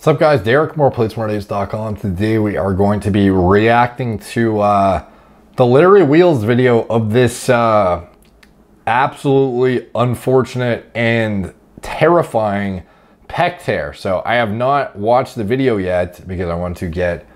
What's up guys, Derek, moreplates.com. Today we are going to be reacting to uh, the Larry Wheels video of this uh, absolutely unfortunate and terrifying pec tear. So I have not watched the video yet because I want to get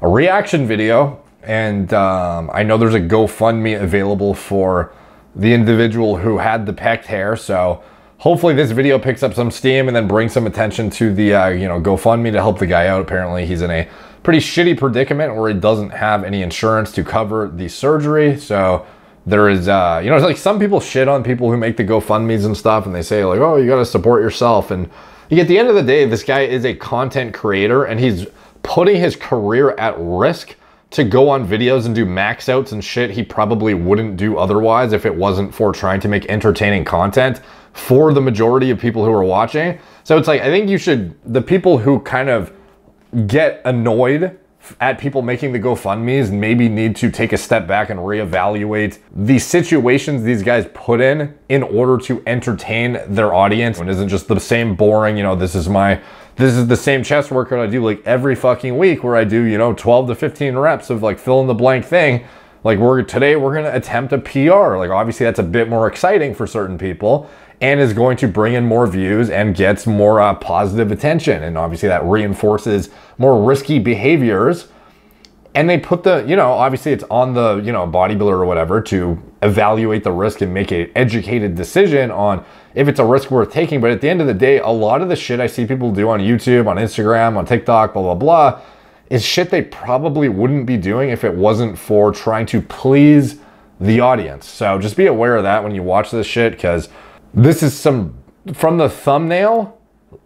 a reaction video and um, I know there's a GoFundMe available for the individual who had the pec tear. So hopefully this video picks up some steam and then brings some attention to the, uh, you know, GoFundMe to help the guy out. Apparently he's in a pretty shitty predicament where he doesn't have any insurance to cover the surgery. So there is, uh, you know, it's like some people shit on people who make the GoFundMe's and stuff and they say like, oh, you got to support yourself. And at the end of the day, this guy is a content creator and he's putting his career at risk to go on videos and do max outs and shit he probably wouldn't do otherwise if it wasn't for trying to make entertaining content for the majority of people who are watching. So it's like, I think you should, the people who kind of get annoyed at people making the GoFundMe's maybe need to take a step back and reevaluate the situations these guys put in in order to entertain their audience. It isn't just the same boring, you know, this is my, this is the same chest workout I do like every fucking week where I do, you know, 12 to 15 reps of like fill in the blank thing. Like we're today we're gonna attempt a PR. Like obviously that's a bit more exciting for certain people and is going to bring in more views and gets more uh, positive attention. And obviously that reinforces more risky behaviors. And they put the, you know, obviously it's on the, you know, bodybuilder or whatever to evaluate the risk and make an educated decision on if it's a risk worth taking. But at the end of the day, a lot of the shit I see people do on YouTube, on Instagram, on TikTok, blah, blah, blah, is shit they probably wouldn't be doing if it wasn't for trying to please the audience. So just be aware of that when you watch this shit because this is some, from the thumbnail,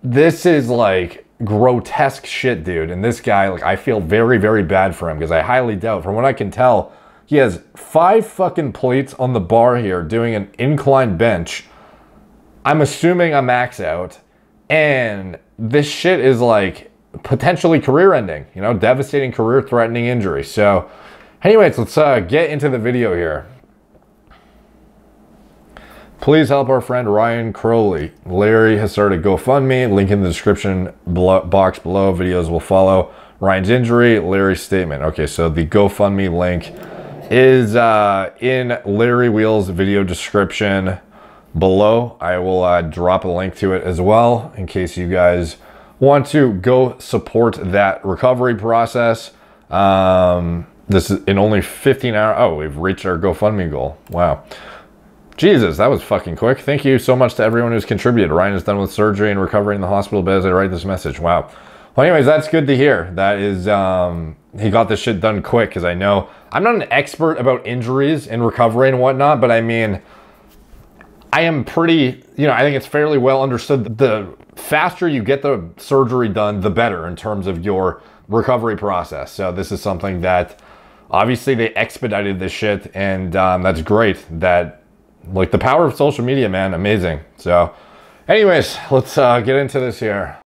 this is like grotesque shit, dude. And this guy, like, I feel very, very bad for him because I highly doubt, from what I can tell, he has five fucking plates on the bar here doing an incline bench. I'm assuming a max out. And this shit is like potentially career ending, you know, devastating career threatening injury. So, anyways, let's uh, get into the video here. Please help our friend Ryan Crowley. Larry has started GoFundMe. Link in the description box below. Videos will follow. Ryan's injury, Larry's statement. Okay, so the GoFundMe link is uh, in Larry Wheels video description below. I will uh, drop a link to it as well in case you guys want to go support that recovery process. Um, this is in only 15 hours. Oh, we've reached our GoFundMe goal. Wow. Jesus, that was fucking quick. Thank you so much to everyone who's contributed. Ryan is done with surgery and recovering in the hospital bed as I write this message. Wow. Well, anyways, that's good to hear. That is, um, he got this shit done quick because I know I'm not an expert about injuries and recovery and whatnot, but I mean, I am pretty, you know, I think it's fairly well understood. The faster you get the surgery done, the better in terms of your recovery process. So this is something that obviously they expedited this shit and um, that's great that like the power of social media, man, amazing. So anyways, let's uh, get into this here.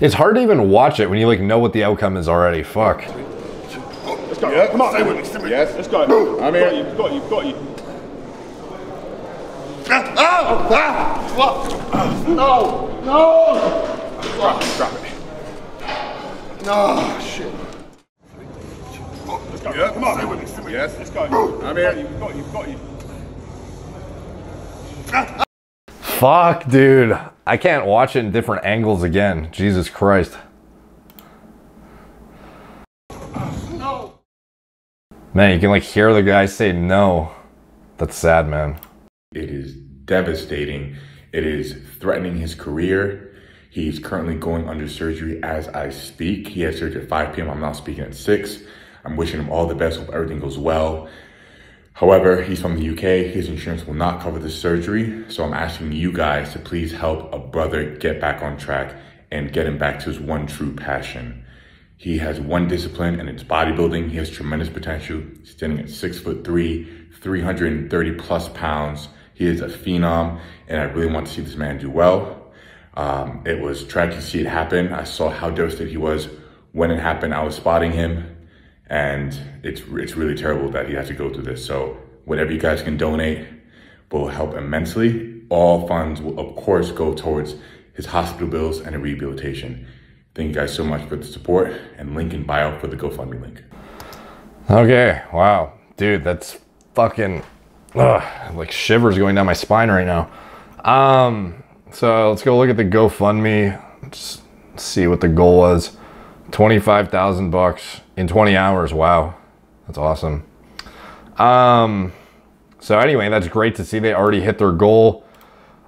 It's hard to even watch it when you like know what the outcome is already. Fuck. Let's go. Yeah, come on. Stay with me. Stay with me. Yes. Let's go. I'm here. You've got you. You've got you. Ah! Ah! Ah! No! No! Drop it. Drop it. No, shit. Let's go. Yeah, come on. Stay with me. Stay with me. Yes. Let's go. I'm here. You've got you. You've got you. Fuck, dude. I can't watch it in different angles again. Jesus Christ. No. Man, you can like hear the guy say no. That's sad, man. It is devastating. It is threatening his career. He's currently going under surgery as I speak. He has surgery at 5 p.m. I'm now speaking at 6. I'm wishing him all the best. Hope everything goes well. However, he's from the UK. His insurance will not cover the surgery. So I'm asking you guys to please help a brother get back on track and get him back to his one true passion. He has one discipline and it's bodybuilding. He has tremendous potential, standing at six foot three, 330 plus pounds. He is a phenom and I really want to see this man do well. Um, it was tragic to see it happen. I saw how devastated he was when it happened. I was spotting him and it's it's really terrible that he has to go through this. So whatever you guys can donate will help immensely. All funds will, of course, go towards his hospital bills and rehabilitation. Thank you guys so much for the support and link in bio for the GoFundMe link. Okay, wow. Dude, that's fucking ugh, like shivers going down my spine right now. Um, so let's go look at the GoFundMe. Just see what the goal was. 25,000 bucks in 20 hours. Wow. That's awesome. Um, so anyway, that's great to see they already hit their goal.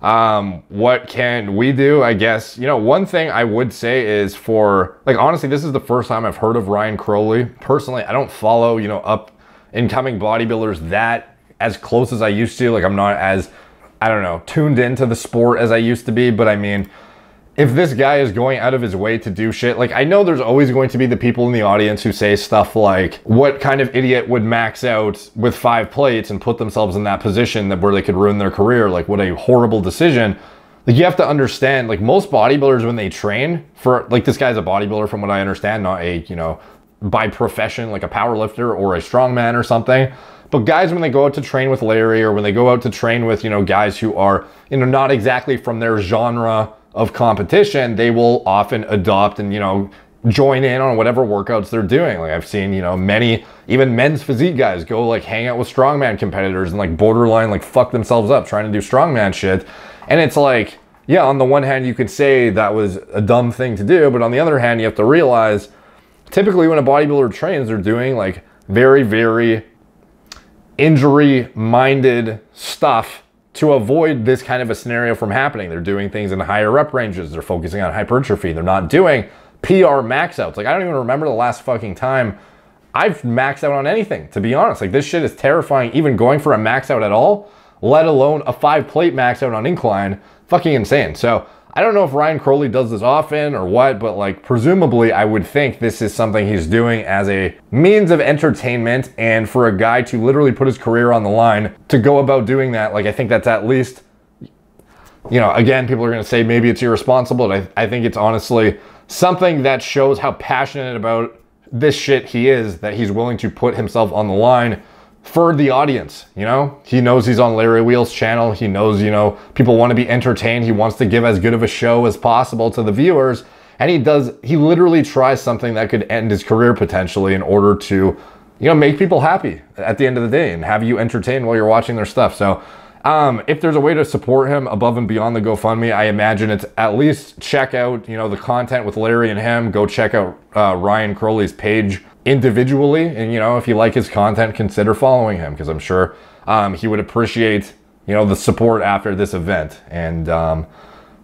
Um, what can we do? I guess, you know, one thing I would say is for, like, honestly, this is the first time I've heard of Ryan Crowley. Personally, I don't follow, you know, up incoming bodybuilders that as close as I used to. Like, I'm not as, I don't know, tuned into the sport as I used to be. But I mean, if this guy is going out of his way to do shit, like I know there's always going to be the people in the audience who say stuff like, what kind of idiot would max out with five plates and put themselves in that position that where they could ruin their career? Like what a horrible decision. Like you have to understand, like most bodybuilders when they train for like this guy's a bodybuilder from what I understand, not a, you know, by profession, like a power lifter or a strongman or something. But guys, when they go out to train with Larry or when they go out to train with, you know, guys who are, you know, not exactly from their genre of competition, they will often adopt and, you know, join in on whatever workouts they're doing. Like I've seen, you know, many even men's physique guys go like hang out with strongman competitors and like borderline like fuck themselves up trying to do strongman shit. And it's like, yeah, on the one hand you could say that was a dumb thing to do, but on the other hand you have to realize typically when a bodybuilder trains they're doing like very very injury minded stuff to avoid this kind of a scenario from happening. They're doing things in higher rep ranges. They're focusing on hypertrophy. They're not doing PR max outs. Like I don't even remember the last fucking time I've maxed out on anything, to be honest. Like this shit is terrifying, even going for a max out at all, let alone a five plate max out on incline. Fucking insane. So I don't know if Ryan Crowley does this often or what, but like presumably I would think this is something he's doing as a means of entertainment and for a guy to literally put his career on the line to go about doing that, like I think that's at least you know, again, people are going to say maybe it's irresponsible, but I, I think it's honestly something that shows how passionate about this shit he is that he's willing to put himself on the line for the audience, you know? He knows he's on Larry Wheels channel. He knows, you know, people want to be entertained. He wants to give as good of a show as possible to the viewers. And he does, he literally tries something that could end his career potentially in order to, you know, make people happy at the end of the day and have you entertained while you're watching their stuff. So, um, if there's a way to support him above and beyond the GoFundMe, I imagine it's at least check out, you know, the content with Larry and him. Go check out uh, Ryan Crowley's page individually. And, you know, if you like his content, consider following him because I'm sure um, he would appreciate, you know, the support after this event. And um,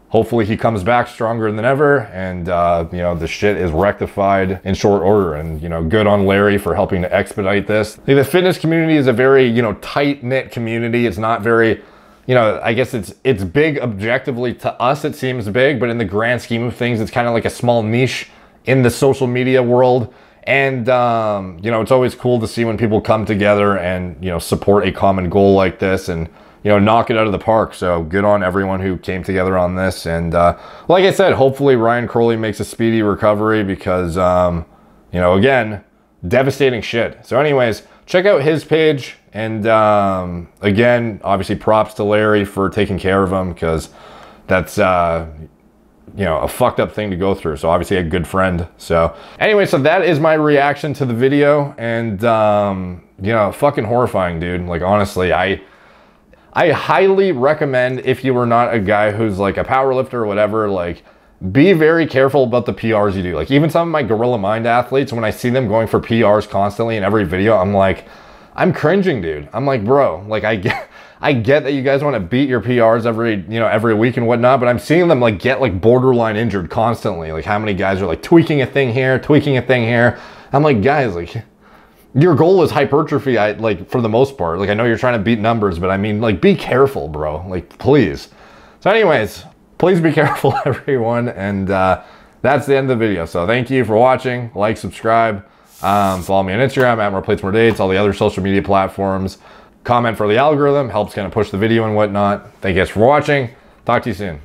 hopefully he comes back stronger than ever. And, uh, you know, the shit is rectified in short order. And, you know, good on Larry for helping to expedite this. The fitness community is a very, you know, tight knit community. It's not very, you know, I guess it's it's big objectively to us. It seems big, but in the grand scheme of things, it's kind of like a small niche in the social media world. And, um, you know, it's always cool to see when people come together and, you know, support a common goal like this and, you know, knock it out of the park. So good on everyone who came together on this. And, uh, like I said, hopefully Ryan Crowley makes a speedy recovery because, um, you know, again, devastating shit. So anyways, check out his page. And, um, again, obviously props to Larry for taking care of him because that's, uh, you know, a fucked up thing to go through. So obviously a good friend. So anyway, so that is my reaction to the video and, um, you know, fucking horrifying, dude. Like honestly, I, I highly recommend if you are not a guy who's like a power lifter or whatever, like be very careful about the PRs you do. Like even some of my Gorilla Mind athletes, when I see them going for PRs constantly in every video, I'm like, I'm cringing, dude. I'm like, bro, like I get, I get that you guys want to beat your PRs every, you know, every week and whatnot, but I'm seeing them like get like borderline injured constantly. Like how many guys are like tweaking a thing here, tweaking a thing here. I'm like, guys, like your goal is hypertrophy. I like for the most part, like I know you're trying to beat numbers, but I mean like be careful, bro. Like please. So anyways, please be careful everyone. And uh, that's the end of the video. So thank you for watching, like, subscribe, um, follow me on Instagram at more plates, more dates, all the other social media platforms comment for the algorithm, helps kind of push the video and whatnot. Thank you guys for watching. Talk to you soon.